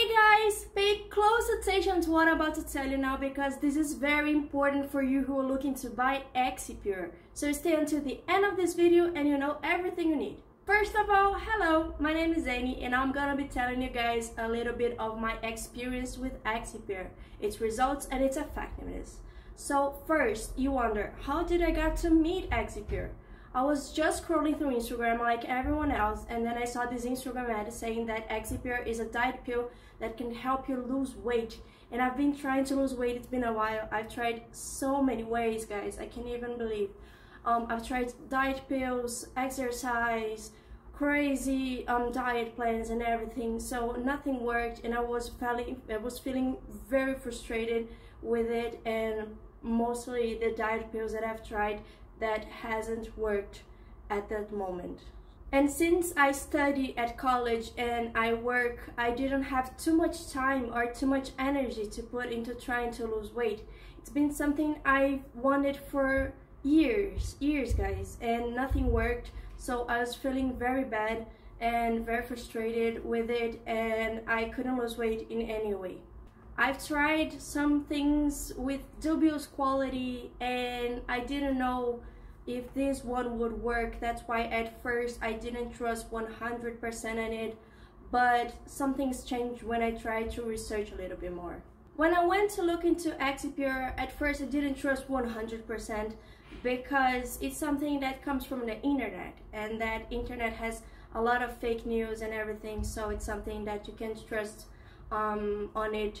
Okay guys, pay close attention to what I'm about to tell you now because this is very important for you who are looking to buy Exipure. So stay until the end of this video and you know everything you need. First of all, hello, my name is Amy and I'm gonna be telling you guys a little bit of my experience with Exipure, its results and its effectiveness. So first, you wonder, how did I get to meet Exipure? I was just scrolling through Instagram like everyone else and then I saw this Instagram ad saying that Exipure is a diet pill that can help you lose weight and I've been trying to lose weight, it's been a while. I've tried so many ways guys, I can't even believe. Um, I've tried diet pills, exercise, crazy um, diet plans and everything so nothing worked and I was feeling, I was feeling very frustrated with it and mostly the diet pills that I've tried that hasn't worked at that moment. And since I study at college and I work, I didn't have too much time or too much energy to put into trying to lose weight. It's been something I've wanted for years, years guys, and nothing worked. So I was feeling very bad and very frustrated with it and I couldn't lose weight in any way. I've tried some things with dubious quality and I didn't know if this one would work. That's why at first I didn't trust 100% in it, but something's changed when I tried to research a little bit more. When I went to look into Exipure, at first I didn't trust 100% because it's something that comes from the internet and that internet has a lot of fake news and everything so it's something that you can't trust um, on it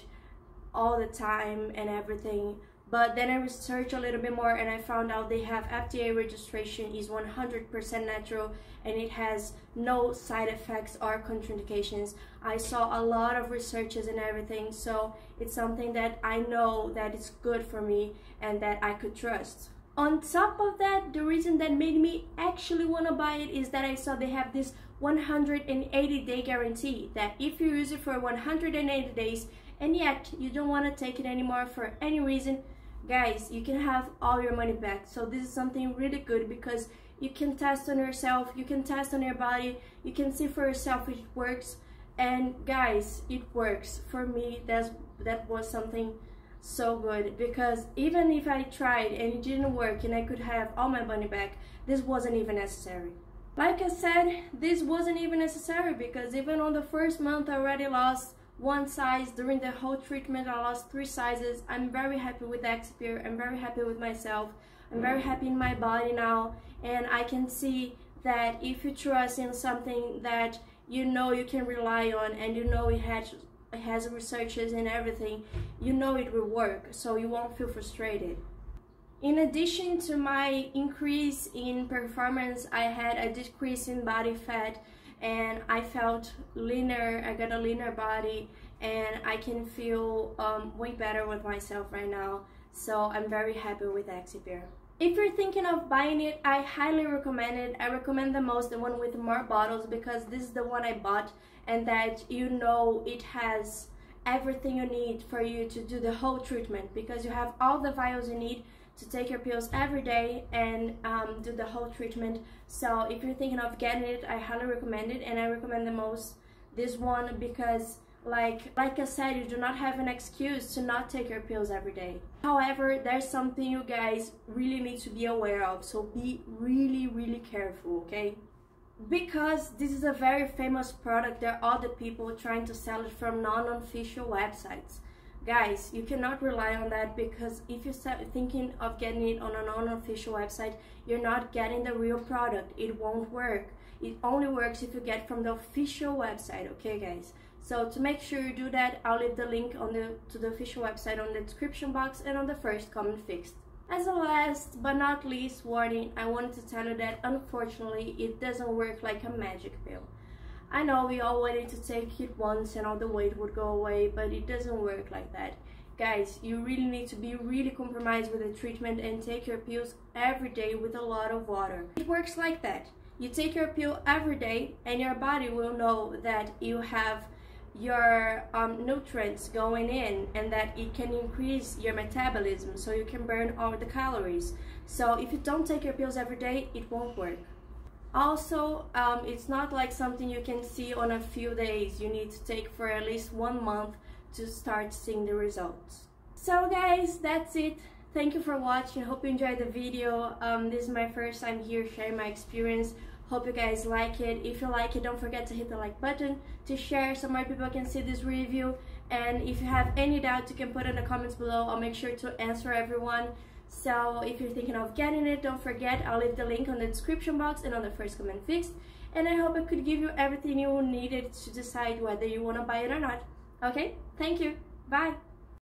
all the time and everything but then I researched a little bit more and I found out they have FDA registration is 100% natural and it has no side effects or contraindications. I saw a lot of researches and everything so it's something that I know that it's good for me and that I could trust. On top of that, the reason that made me actually want to buy it is that I saw they have this 180 day guarantee that if you use it for 180 days and yet you don't want to take it anymore for any reason, guys you can have all your money back. So this is something really good because you can test on yourself you can test on your body you can see for yourself if it works. And guys it works. For me that's that was something so good because even if I tried and it didn't work and I could have all my money back this wasn't even necessary. Like I said this wasn't even necessary because even on the first month I already lost one size during the whole treatment I lost three sizes. I'm very happy with Exipure I'm very happy with myself. I'm very mm. happy in my body now. And I can see that if you trust in something that you know you can rely on and you know it has it has researches and everything you know it will work. So you won't feel frustrated. In addition to my increase in performance I had a decrease in body fat and I felt leaner, I got a leaner body and I can feel um, way better with myself right now. So I'm very happy with Exipure. If you're thinking of buying it, I highly recommend it. I recommend the most the one with more bottles because this is the one I bought and that you know it has everything you need for you to do the whole treatment because you have all the vials you need to take your pills every day and um, do the whole treatment. So if you're thinking of getting it, I highly recommend it and I recommend the most this one because like like I said, you do not have an excuse to not take your pills every day. However, there's something you guys really need to be aware of, so be really, really careful, okay? Because this is a very famous product, there are other people trying to sell it from non-official websites guys you cannot rely on that because if you start thinking of getting it on an unofficial website you're not getting the real product. It won't work. It only works if you get from the official website okay guys? So to make sure you do that i'll leave the link on the to the official website on the description box and on the first comment fixed. As a last but not least warning i wanted to tell you that unfortunately it doesn't work like a magic pill I know we all wanted to take it once and all the weight would go away, but it doesn't work like that. Guys, you really need to be really compromised with the treatment and take your pills every day with a lot of water. It works like that. You take your pill every day and your body will know that you have your um, nutrients going in and that it can increase your metabolism so you can burn all the calories. So if you don't take your pills every day, it won't work. Also um, it's not like something you can see on a few days. You need to take for at least one month to start seeing the results. So guys that's it. Thank you for watching. Hope you enjoyed the video. Um, this is my first time here sharing my experience. Hope you guys like it. If you like it don't forget to hit the like button to share so more people can see this review. And if you have any doubts you can put in the comments below. I'll make sure to answer everyone so if you're thinking of getting it, don't forget, I'll leave the link on the description box and on the first comment fixed. And I hope I could give you everything you needed to decide whether you want to buy it or not. Okay, thank you. Bye.